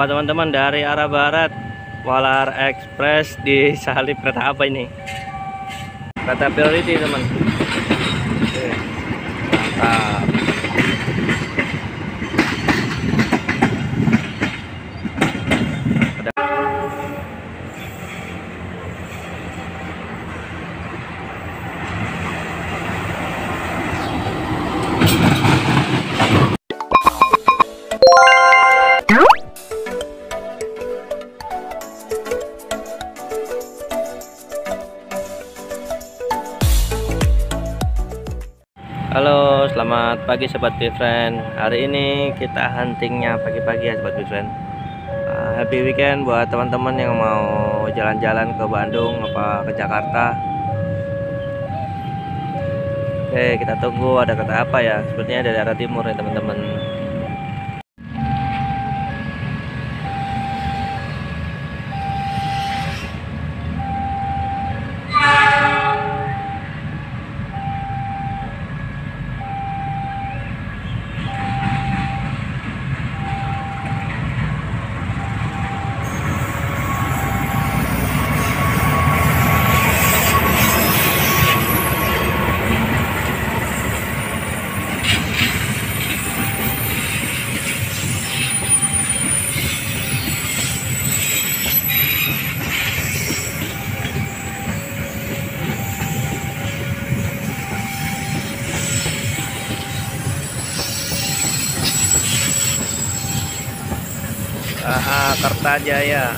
Wah teman-teman dari arah barat Walar Express di salib kereta apa ini? Kereta priority teman. Mantap. Pagi sobat friend. Hari ini kita huntingnya pagi-pagi ya sobat friend. Uh, happy weekend buat teman-teman yang mau jalan-jalan ke Bandung apa ke Jakarta. Oke, kita tunggu ada kata apa ya? Sepertinya dari arah timur ya teman-teman. Ah, Kertajaya.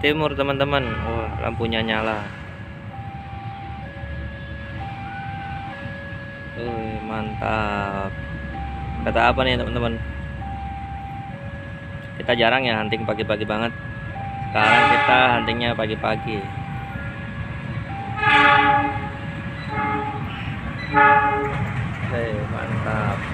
Timur teman-teman. Wah, lampunya nyala. Wih, mantap. Kata apa nih teman-teman? Kita jarang ya hunting pagi-pagi banget. Sekarang kita huntingnya pagi-pagi. Hei, mantap.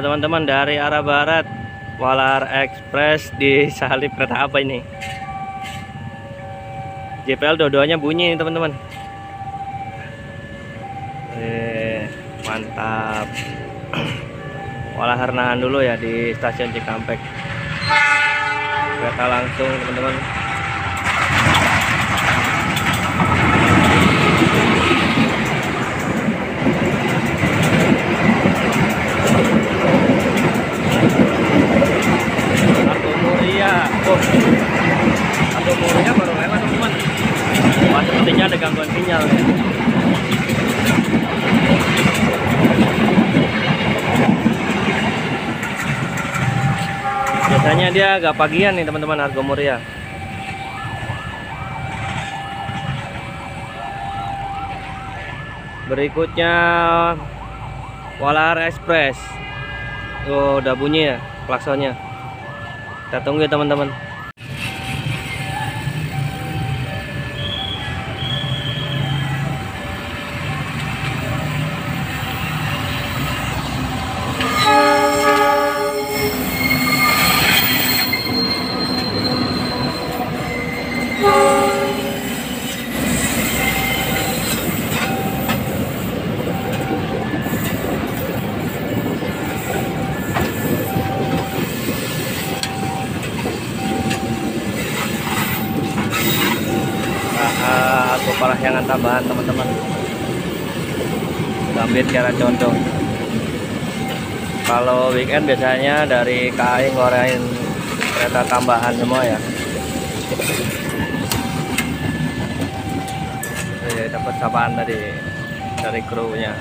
Teman-teman dari arah barat Walar Express di salib kereta apa ini. JPL dua-duanya bunyi teman-teman. Eh, mantap. Walar nahan dulu ya di stasiun Cikampek. Kereta langsung teman-teman Argo Muria oh Argo Muria baru lewat teman-teman wah sepertinya ada gangguan sinyal ya. Biasanya dia agak pagian nih teman-teman Argo Muria. Berikutnya Walar Express. Tuh udah bunyi ya klaksonnya. Kita tunggu ya teman-teman nah, aku parahyangan tambahan teman-teman gambit kiara condong. Kalau weekend biasanya dari KAI ngorein kereta tambahan semua ya. Oke, dapat sapaan tadi dari krunya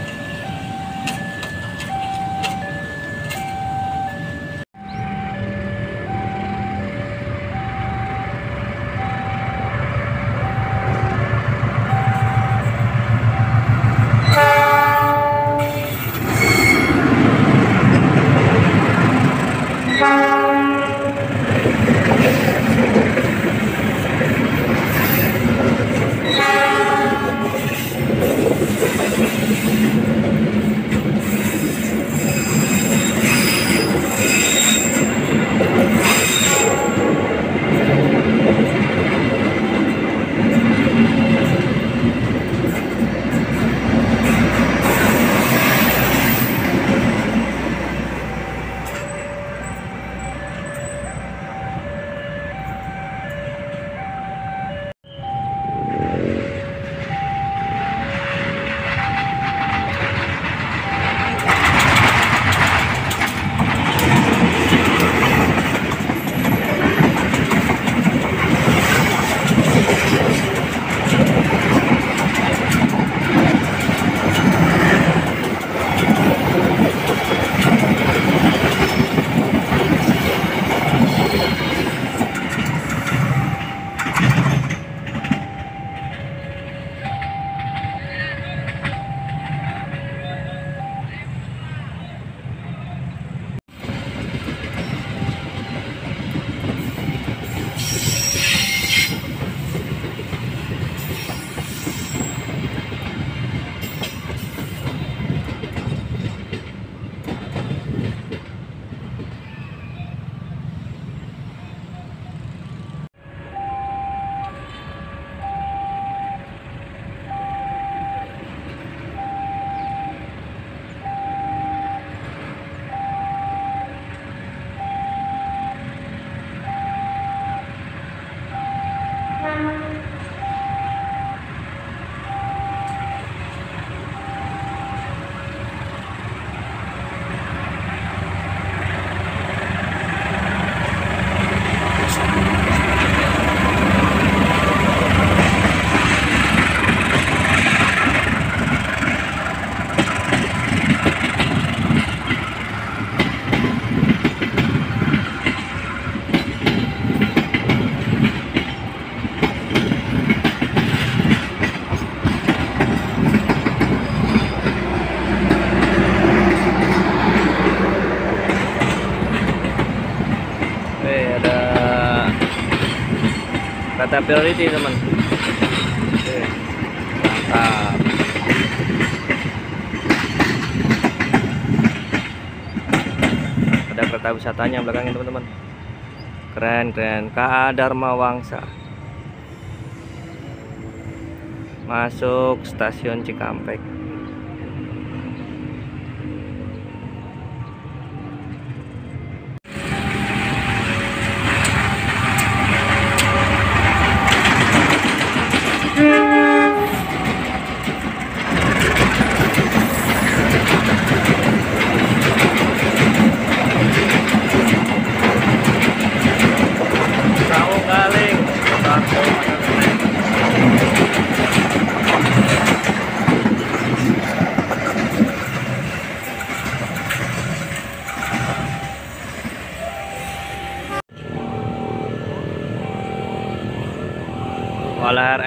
kata priority teman. Mantap. Kereta wisatanya belakangnya teman-teman. Keren keren. KA Dharma Wangsa. Masuk stasiun Cikampek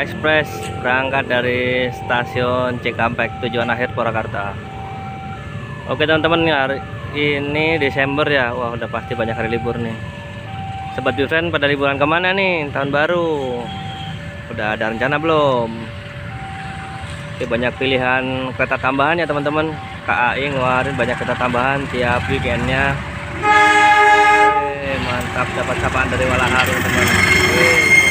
Express berangkat dari stasiun Cikampek tujuan akhir Purwakarta. Oke teman-teman hari ini Desember ya, wah udah pasti banyak hari libur nih. Sobat Bifriend pada liburan ke mana nih tahun baru? Udah ada rencana belum? Oke, banyak pilihan kereta tambahan ya teman-teman. KAI ngeluarin banyak kereta tambahan tiap weekendnya. Oke, mantap dapat sapaan dari Walahar teman-teman.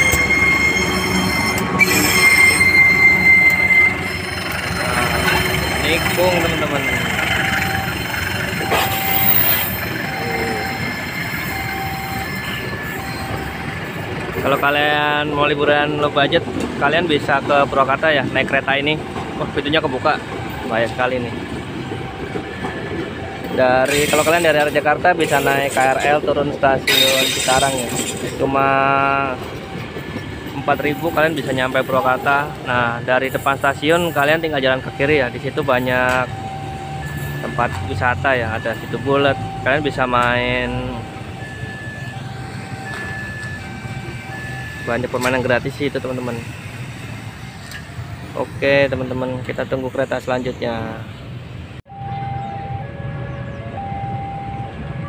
Nikung teman-teman. Kalau kalian mau liburan low budget, kalian bisa ke Purwakarta ya, naik kereta ini. Wah, pintunya kebuka. Bahaya sekali nih. Dari kalau kalian dari arah Jakarta bisa naik KRL turun stasiun Cikarang ya. Cuma 4000 kalian bisa nyampe Purwakarta. Nah, dari depan stasiun kalian tinggal jalan ke kiri ya. Di situ banyak tempat wisata ya, ada situ bulat. Kalian bisa main banyak permainan gratis sih itu teman-teman oke teman-teman kita tunggu kereta selanjutnya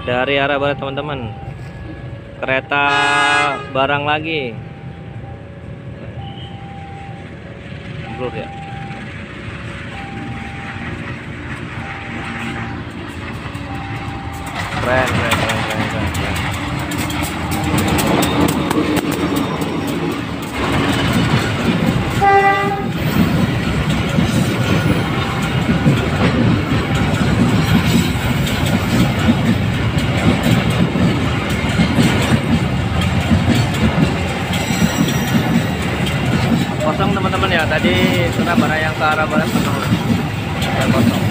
dari arah barat teman-teman kereta barang lagi blur ya. Keren keren, keren, keren. kosong teman-teman ya tadi Surabaya yang ke arah barat penuh dan kosong.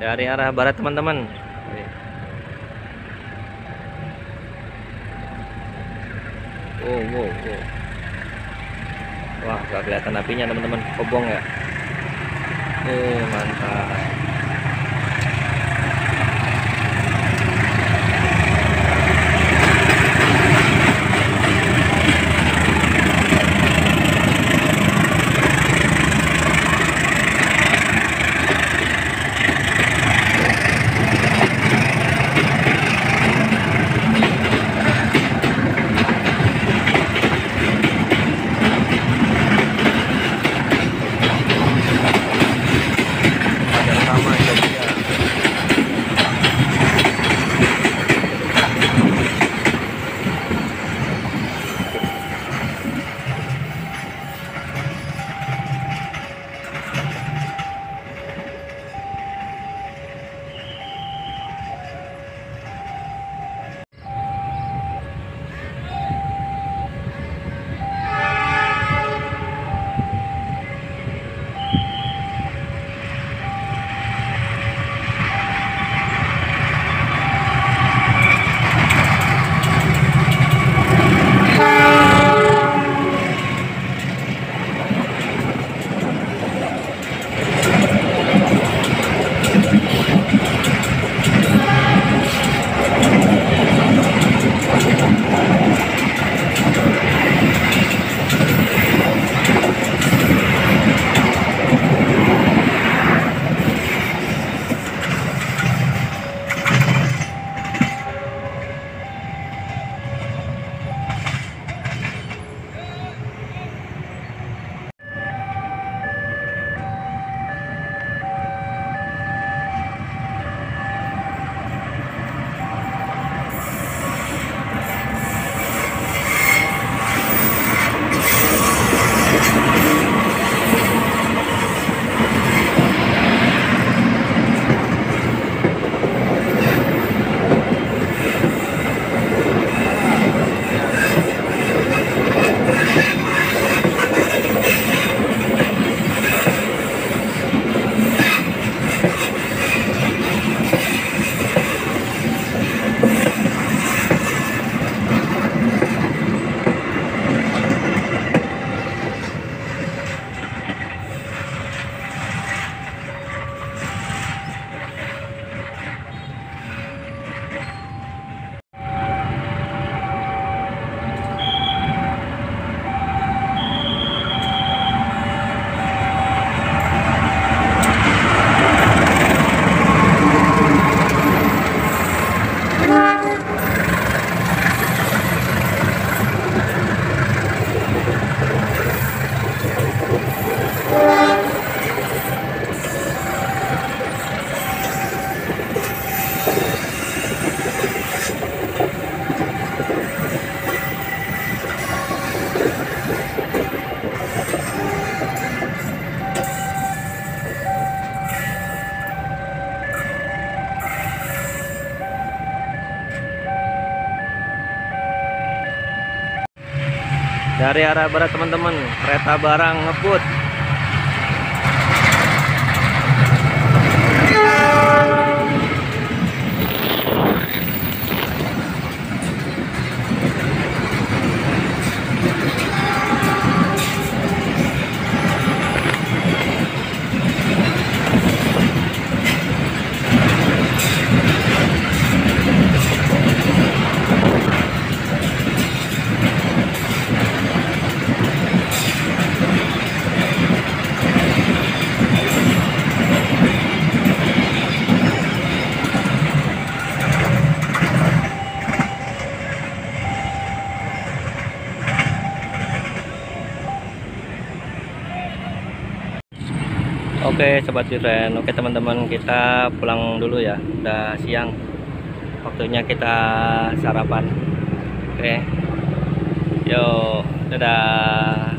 Dari arah barat teman-teman Wow, wow, wow. Wah, gak kelihatan apinya teman-teman. Kobong ya. Eh, mantap. Dari arah barat teman-teman. Kereta barang ngebut Oke sobat Biren Oke teman-teman kita pulang dulu ya. Udah siang. Waktunya kita sarapan. Oke. Yo Dadah